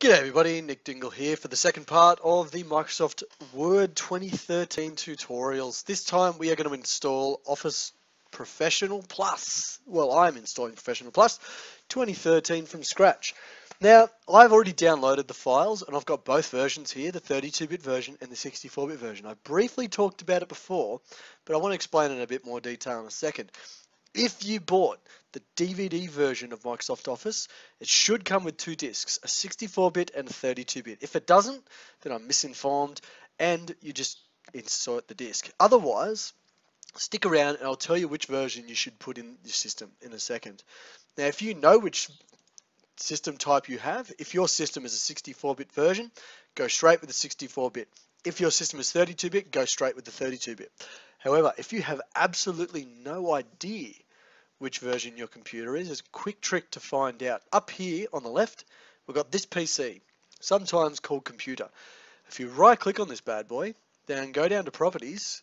G'day everybody, Nick Dingle here for the second part of the Microsoft Word 2013 tutorials. This time we are going to install Office Professional Plus. Well, I'm installing Professional Plus 2013 from scratch. Now, I've already downloaded the files and I've got both versions here, the 32-bit version and the 64-bit version. I briefly talked about it before, but I want to explain it in a bit more detail in a second. If you bought the DVD version of Microsoft Office, it should come with two discs, a 64-bit and a 32-bit. If it doesn't, then I'm misinformed and you just insert the disc. Otherwise, stick around and I'll tell you which version you should put in your system in a second. Now, if you know which system type you have, if your system is a 64-bit version, go straight with the 64-bit. If your system is 32-bit, go straight with the 32-bit. However, if you have absolutely no idea which version your computer is, there's a quick trick to find out. Up here on the left, we've got this PC, sometimes called computer. If you right click on this bad boy, then go down to properties,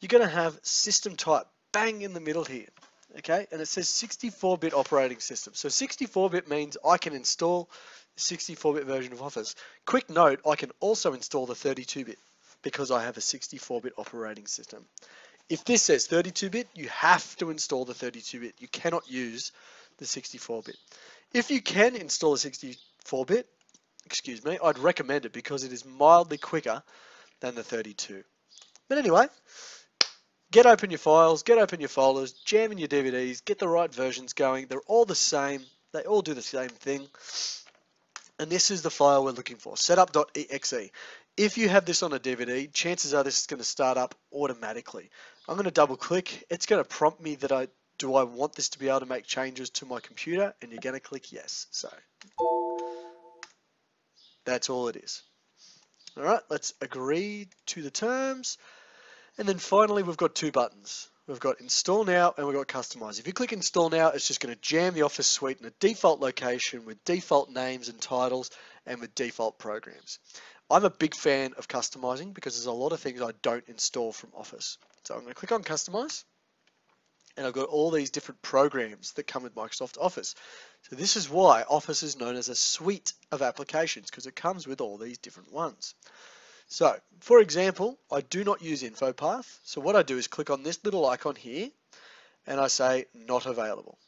you're going to have system type bang in the middle here. Okay, and it says 64-bit operating system. So 64-bit means I can install 64-bit version of Office. Quick note, I can also install the 32-bit because I have a 64-bit operating system. If this says 32-bit, you have to install the 32-bit. You cannot use the 64-bit. If you can install a 64-bit, excuse me, I'd recommend it because it is mildly quicker than the 32. But anyway, get open your files, get open your folders, jam in your DVDs, get the right versions going. They're all the same. They all do the same thing. And this is the file we're looking for, setup.exe. If you have this on a DVD, chances are this is going to start up automatically. I'm going to double click. It's going to prompt me that I do I want this to be able to make changes to my computer and you're going to click yes. So that's all it is. All right, let's agree to the terms. And then finally, we've got two buttons. We've got install now and we've got customize. If you click install now, it's just going to jam the Office suite in a default location with default names and titles and with default programs. I'm a big fan of customizing because there's a lot of things I don't install from Office. So I'm going to click on customize and I've got all these different programs that come with Microsoft Office. So this is why Office is known as a suite of applications because it comes with all these different ones. So for example, I do not use InfoPath. So what I do is click on this little icon here and I say not available.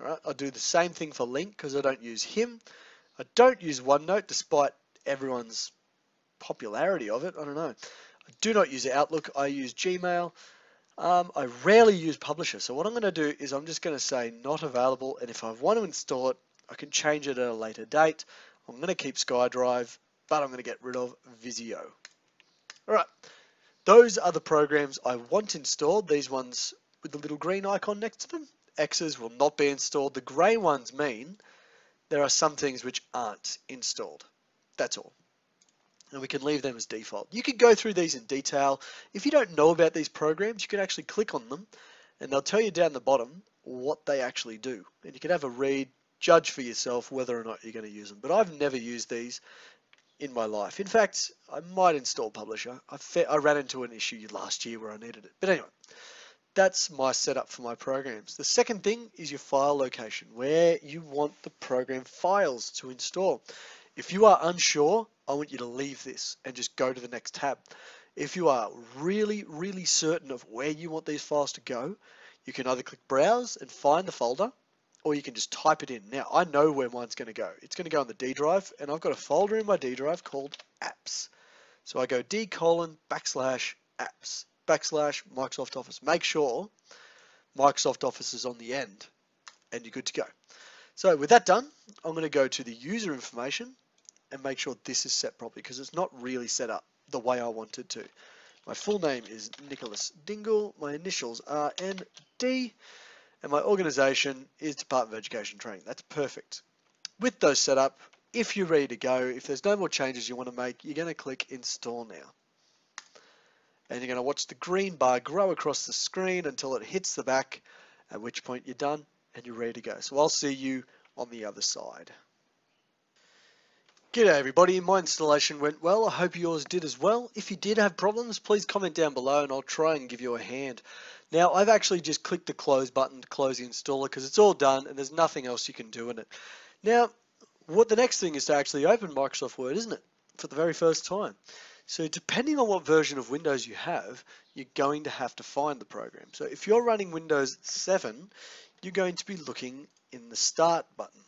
All right, I'll do the same thing for Lync because I don't use him. I don't use OneNote despite everyone's popularity of it. I don't know. I do not use Outlook. I use Gmail. Um, I rarely use Publisher. So what I'm going to do is I'm just going to say not available. And if I want to install it, I can change it at a later date. I'm going to keep SkyDrive, but I'm going to get rid of Visio. All right. Those are the programs I want installed. These ones with the little green icon next to them. X's will not be installed. The grey ones mean there are some things which aren't installed. That's all. And we can leave them as default. You can go through these in detail. If you don't know about these programs, you can actually click on them and they'll tell you down the bottom what they actually do. And you can have a read, judge for yourself whether or not you're going to use them. But I've never used these in my life. In fact, I might install Publisher. I, I ran into an issue last year where I needed it. But anyway, that's my setup for my programs. The second thing is your file location, where you want the program files to install. If you are unsure, I want you to leave this and just go to the next tab. If you are really, really certain of where you want these files to go, you can either click browse and find the folder, or you can just type it in. Now, I know where mine's going to go. It's going to go on the D drive, and I've got a folder in my D drive called apps. So I go D colon backslash apps backslash Microsoft Office. Make sure Microsoft Office is on the end, and you're good to go. So with that done, I'm going to go to the user information and make sure this is set properly because it's not really set up the way I wanted to. My full name is Nicholas Dingle, my initials are ND, and my organization is Department of Education Training. That's perfect. With those set up, if you're ready to go, if there's no more changes you want to make, you're going to click Install Now. And you're going to watch the green bar grow across the screen until it hits the back, at which point you're done and you're ready to go. So I'll see you on the other side. G'day everybody, my installation went well, I hope yours did as well. If you did have problems, please comment down below and I'll try and give you a hand. Now I've actually just clicked the close button to close the installer because it's all done and there's nothing else you can do in it. Now, what the next thing is to actually open Microsoft Word, isn't it? For the very first time. So depending on what version of Windows you have, you're going to have to find the program. So if you're running Windows 7, you're going to be looking in the Start button.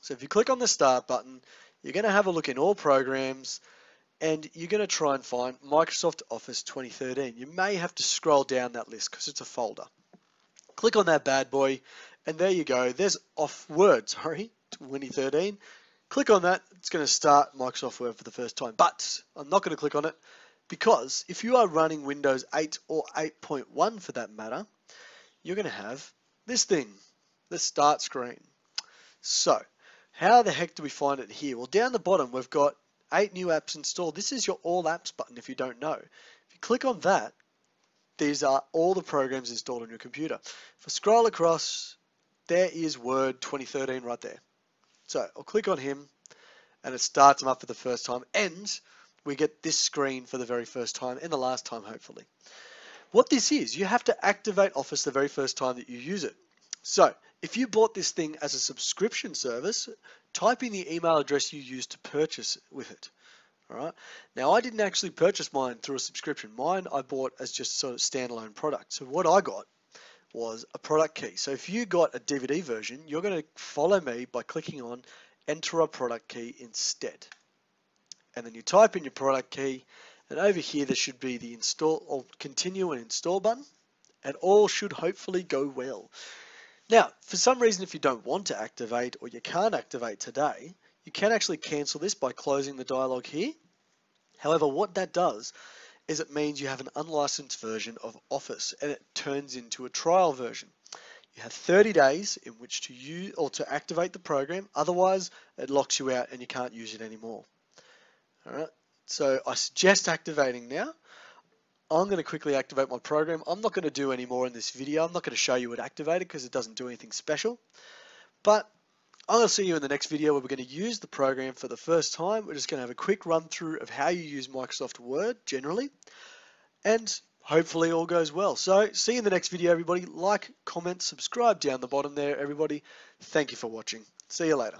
So if you click on the Start button, you're going to have a look in all programs and you're going to try and find Microsoft Office 2013. You may have to scroll down that list because it's a folder. Click on that bad boy and there you go. There's off Word, sorry, 2013. Click on that, it's going to start Microsoft Word for the first time. But I'm not going to click on it because if you are running Windows 8 or 8.1 for that matter, you're going to have this thing, the start screen. So how the heck do we find it here? Well, down the bottom, we've got eight new apps installed. This is your all apps button if you don't know. If you click on that, these are all the programs installed on your computer. If I scroll across, there is Word 2013 right there. So I'll click on him and it starts him up for the first time and we get this screen for the very first time and the last time hopefully. What this is, you have to activate Office the very first time that you use it. So if you bought this thing as a subscription service, type in the email address you used to purchase with it. All right. Now I didn't actually purchase mine through a subscription. Mine I bought as just sort of standalone product. So what I got was a product key. So if you got a DVD version, you're going to follow me by clicking on enter a product key instead. And then you type in your product key and over here there should be the install or continue and install button and all should hopefully go well. Now, for some reason if you don't want to activate or you can't activate today, you can actually cancel this by closing the dialog here. However, what that does is it means you have an unlicensed version of Office and it turns into a trial version. You have 30 days in which to use or to activate the program, otherwise it locks you out and you can't use it anymore. Alright, so I suggest activating now. I'm going to quickly activate my program. I'm not going to do any more in this video. I'm not going to show you it activated because it doesn't do anything special. But I'm going to see you in the next video where we're going to use the program for the first time. We're just going to have a quick run through of how you use Microsoft Word generally. And hopefully all goes well. So see you in the next video, everybody. Like, comment, subscribe down the bottom there, everybody. Thank you for watching. See you later.